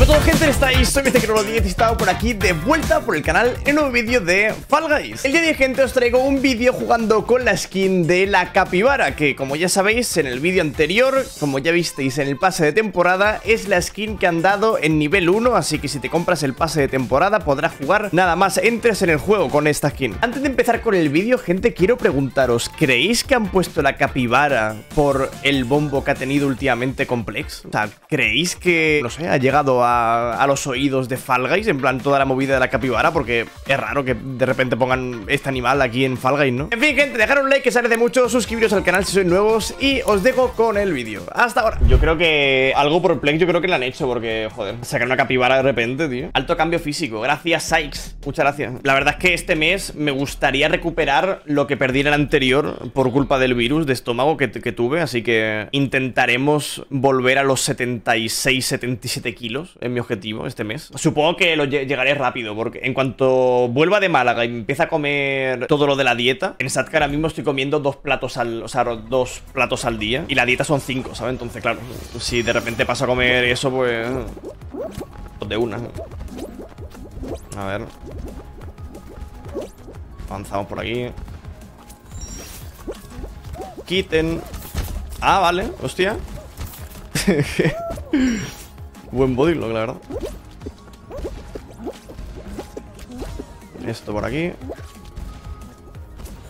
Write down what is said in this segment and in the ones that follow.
Dime todo gente, estáis, soy Mr. 10 y estaba por aquí de vuelta por el canal en un nuevo vídeo de Fall Guys El día de hoy gente os traigo un vídeo jugando con la skin de la capibara Que como ya sabéis en el vídeo anterior, como ya visteis en el pase de temporada Es la skin que han dado en nivel 1 Así que si te compras el pase de temporada podrás jugar nada más entres en el juego con esta skin Antes de empezar con el vídeo gente quiero preguntaros ¿Creéis que han puesto la capibara por el bombo que ha tenido últimamente Complex? O sea, ¿creéis que, no sé, ha llegado a, los oídos de Fall Guys, en plan toda la movida de la capibara, porque es raro que de repente pongan este animal aquí en Fall Guys, ¿no? En fin, gente, dejar un like que sale de mucho, suscribiros al canal si sois nuevos y os dejo con el vídeo. Hasta ahora. Yo creo que algo por Plex yo creo que lo han hecho, porque, joder, sacar una capibara de repente, tío. Alto cambio físico. Gracias, Sykes. Muchas gracias. La verdad es que este mes me gustaría recuperar lo que perdí en el anterior por culpa del virus de estómago que, que tuve, así que intentaremos volver a los 76, 77 kilos en mi objetivo este mes. Supongo que lo llegaré rápido, porque en cuanto vuelva de Málaga y empiece a comer todo lo de la dieta, pensad que ahora mismo estoy comiendo dos platos al, o sea, dos platos al día y la dieta son cinco, ¿sabes? Entonces, claro, si de repente paso a comer eso, pues... De una. A ver. Avanzamos por aquí. Quiten. Ah, vale. Hostia. Buen bodylock, la verdad. Esto por aquí.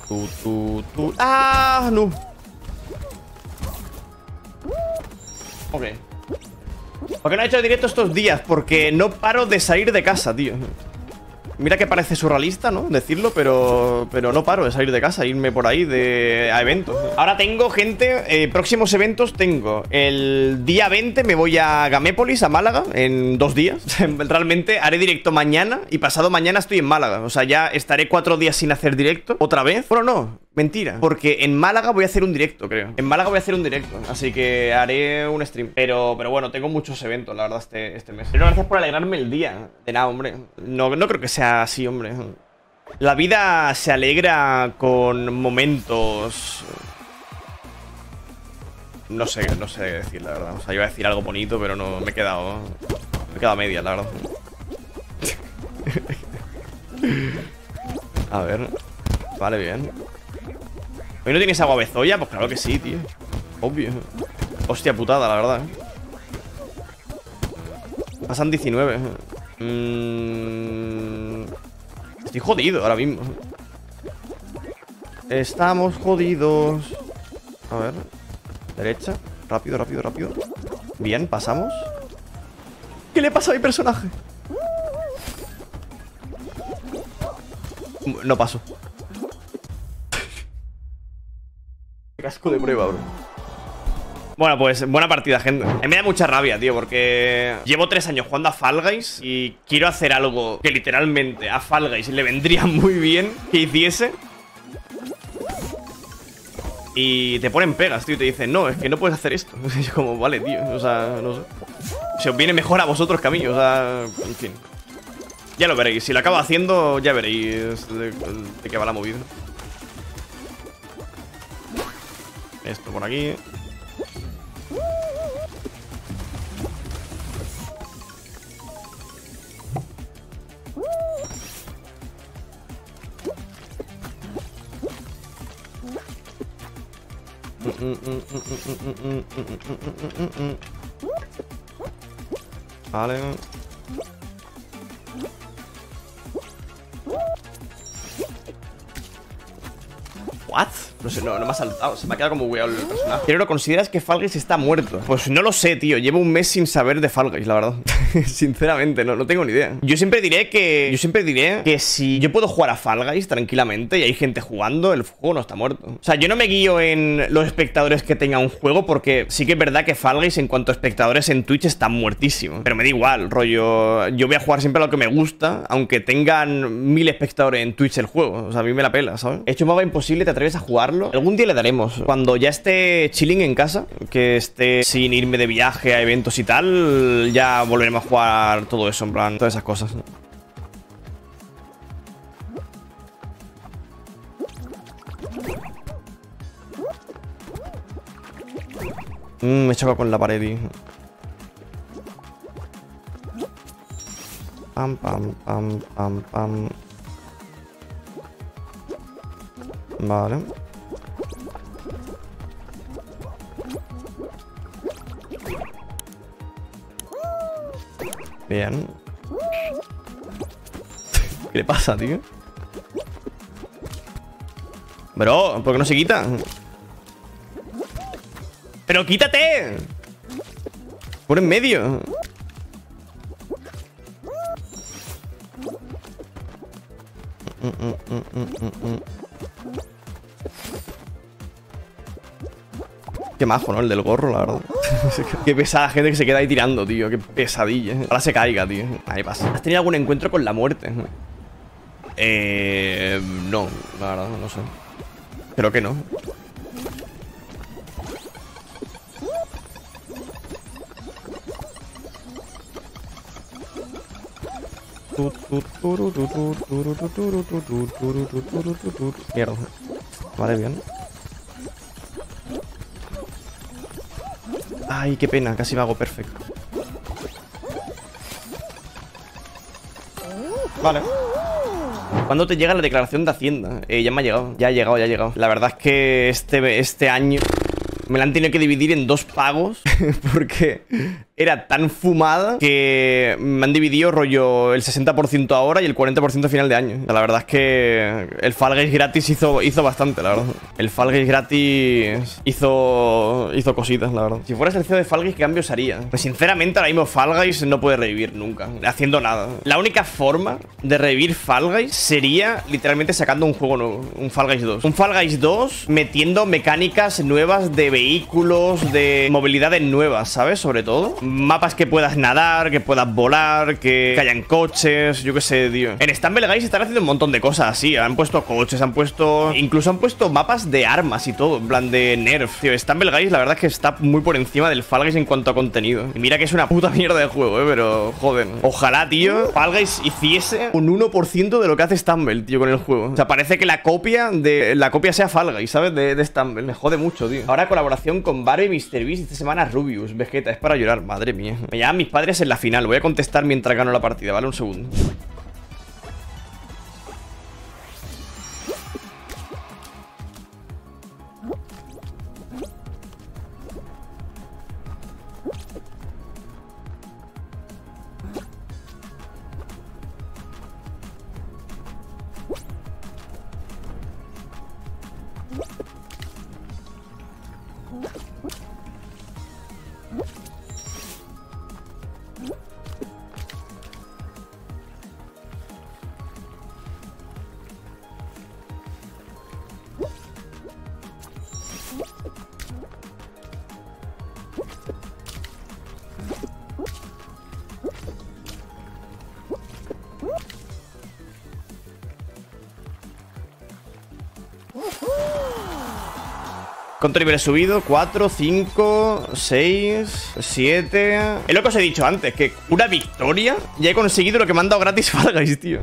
Tu, tu, tu. ¡Ah! No. Ok. ¿Por qué no he hecho directo estos días? Porque no paro de salir de casa, tío. Mira que parece surrealista, ¿no? Decirlo, pero, pero no paro de salir de casa, irme por ahí de, a eventos. Ahora tengo gente, eh, próximos eventos tengo. El día 20 me voy a Gamépolis, a Málaga, en dos días. Realmente haré directo mañana y pasado mañana estoy en Málaga. O sea, ya estaré cuatro días sin hacer directo. ¿Otra vez? Bueno, no. Mentira, porque en Málaga voy a hacer un directo, creo. En Málaga voy a hacer un directo, así que haré un stream. Pero, pero bueno, tengo muchos eventos, la verdad, este, este mes. Pero gracias por alegrarme el día. De nada, hombre. No, no creo que sea así, hombre. La vida se alegra con momentos... No sé, no sé qué decir, la verdad. O sea, iba a decir algo bonito, pero no me he quedado... Me he quedado a media, la verdad. a ver... Vale, bien. ¿Hoy no tienes agua bezoya? Pues claro que sí, tío. Obvio. Hostia putada, la verdad, ¿eh? Pasan 19 mm. Estoy jodido ahora mismo Estamos jodidos. A ver. Derecha. Rápido, rápido, rápido. Bien, pasamos. ¿Qué le pasa a mi personaje? No paso Casco de prueba, bro. Bueno, pues buena partida, gente. me da mucha rabia, tío, porque llevo tres años jugando a Fall Guys y quiero hacer algo que literalmente a Fall Guys le vendría muy bien que hiciese. Y te ponen pegas, tío, y te dicen, no, es que no puedes hacer esto. Y yo como, vale, tío, o sea, no sé. Se os viene mejor a vosotros que a mí, o sea, en fin. Ya lo veréis, si lo acabo haciendo, ya veréis de qué va la movida. Esto por aquí. Vale. What? No sé, no, no me ha saltado. Se me ha quedado como weird el personaje. Pero ¿consideras que Fall está muerto? Pues no lo sé, tío. Llevo un mes sin saber de Fall la verdad. Sinceramente, no, no tengo ni idea. Yo siempre diré que. Yo siempre diré que si yo puedo jugar a Fall tranquilamente y hay gente jugando, el juego no está muerto. O sea, yo no me guío en los espectadores que tenga un juego porque sí que es verdad que Fall en cuanto a espectadores en Twitch está muertísimo. Pero me da igual, rollo. Yo voy a jugar siempre a lo que me gusta, aunque tengan mil espectadores en Twitch el juego. O sea, a mí me la pela, ¿sabes? He hecho mapa imposible, ¿te atreves a Algún día le daremos. Cuando ya esté chilling en casa, que esté sin irme de viaje a eventos y tal, ya volveremos a jugar todo eso, en plan, todas esas cosas. Mm, me choca con la pared, pam, pam, pam, pam, pam. Vale. Bien. ¿Qué le pasa, tío? Bro, ¿por qué no se quita? ¡Pero quítate! Por en medio. Qué majo, ¿no? El del gorro, la verdad. Qué pesada gente que se queda ahí tirando, tío. Qué pesadilla. Ahora se caiga, tío. Ahí pasa. ¿Has tenido algún encuentro con la muerte? Eh... No, la verdad, no sé. Creo que no. Mierda. Vale, bien. Ay, qué pena, casi me hago perfecto. Vale. ¿Cuándo te llega la declaración de Hacienda? Eh, ya me ha llegado, ya ha llegado, ya ha llegado. La verdad es que este, este año me la han tenido que dividir en dos pagos porque era tan fumada que me han dividido rollo el 60% ahora y el 40% a final de año. La verdad es que el Fall Guys gratis hizo, hizo bastante, la verdad. El Fall Guys gratis hizo, hizo cositas, la verdad. Si fueras el CEO de Fall Guys, ¿qué cambios haría? Pues sinceramente ahora mismo Fall Guys no puede revivir nunca, haciendo nada. La única forma de revivir Fall Guys sería literalmente sacando un juego nuevo, un Fall Guys 2. Un Fall Guys 2 metiendo mecánicas nuevas de vehículos, de movilidades nuevas, ¿sabes? Sobre todo mapas que puedas nadar, que puedas volar, que, hayan coches, yo qué sé, tío. En Stumble Guys están haciendo un montón de cosas así. Han puesto coches, han puesto. Incluso han puesto mapas de armas y todo, en plan de nerf. Tío, Stumble Guys, la verdad es que está muy por encima del Fall Guys en cuanto a contenido. Y mira que es una puta mierda de juego, eh, pero joder. Ojalá, tío, Fall Guys hiciese un 1% de lo que hace Stumble, tío, con el juego. O sea, parece que la copia de la copia sea Fall Guys, ¿sabes? De, de Stumble. Me jode mucho, tío. Ahora colaboración con Barbie y MrBeast esta semana Rubius. Vegeta, es para llorar, madre mía. Me llaman mis padres en la final. Voy a contestar mientras gano la partida, ¿vale? Un segundo. ¿Cuánto nivel he subido? 4, 5, 6, 7... Es lo que os he dicho antes, que una victoria ya he conseguido lo que me han dado gratis Fall Guys, tío.